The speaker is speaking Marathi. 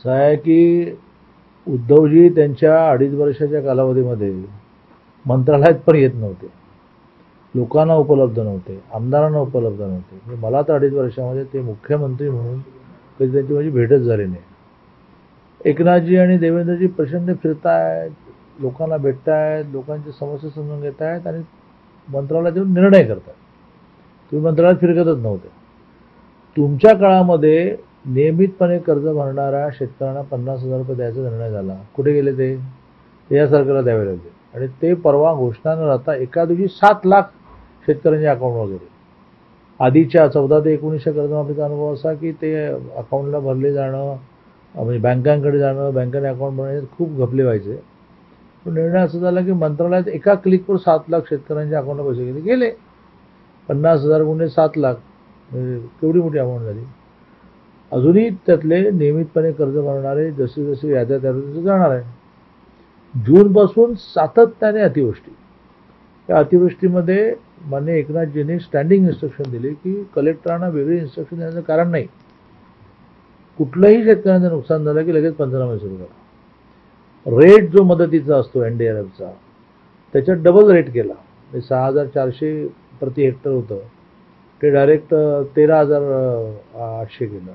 असं आहे की उद्धवजी त्यांच्या अडीच वर्षाच्या कालावधीमध्ये मंत्रालयात पण येत नव्हते. लोकांना उपलब्ध नव्हते आमदारांना उपलब्ध नव्हते. म्हणजे मला तर अडीच वर्षामध्ये ते मुख्यमंत्री म्हणून कधी त्यांची माझी भेटच झाली नाही. एकनाथजी आणि देवेंद्रजी प्रचंड फिरतायत लोकांना भेटतायत लोकांची समस्या समजून घेत आहेत आणि मंत्रालयात येऊन निर्णय करतात तुम्ही मंत्रालयात फिरकतच नव्हते. तुमच्या काळामध्ये नियमितपणे कर्ज भरणाऱ्या शेतकऱ्यांना पन्नास हजार रुपये द्यायचा निर्णय झाला. कुठे गेले ते? या सरकारला द्यावे लागले. आणि ते परवा घोषणा न राहता एका दिवशी सात लाख शेतकऱ्यांच्या अकाउंटवर गेले आधीच्या चौदा ते एकोणीसशे कर्जमाफीचा अनुभव असा की ते अकाउंटला भरले जाणं म्हणजे बँकांकडे जाणं बँकेने अकाउंट बनवणे खूप घपले व्हायचे. पण निर्णय असा झाला की मंत्रालयात एका क्लिकवर सात लाख शेतकऱ्यांच्या अकाउंटला पैसे गेले. गेले पन्नास हजार गुणे सात लाख म्हणजे केवढी मोठी अमाऊंट झाली? अजूनही त्यातले नियमितपणे कर्ज भरणारे जसे जसे याद्या त्या तसे जाणार आहे. जूनपासून सातत्याने अतिवृष्टी. त्या अतिवृष्टीमध्ये मान्य एकनाथजींनी स्टँडिंग इन्स्ट्रक्शन दिली की कलेक्टरांना वेगळी इन्स्ट्रक्शन देण्याचं कारण नाही. कुठलंही शेतकऱ्यांचं नुकसान झालं की लगेच पंचनामे सुरू करा. रेट जो मदतीचा असतो एन डी आर एफचा त्याच्यात डबल रेट केला. म्हणजे सहा हजार चारशे प्रति हेक्टर होतं. ते डायरेक्ट तेरा हजार आठशे केलं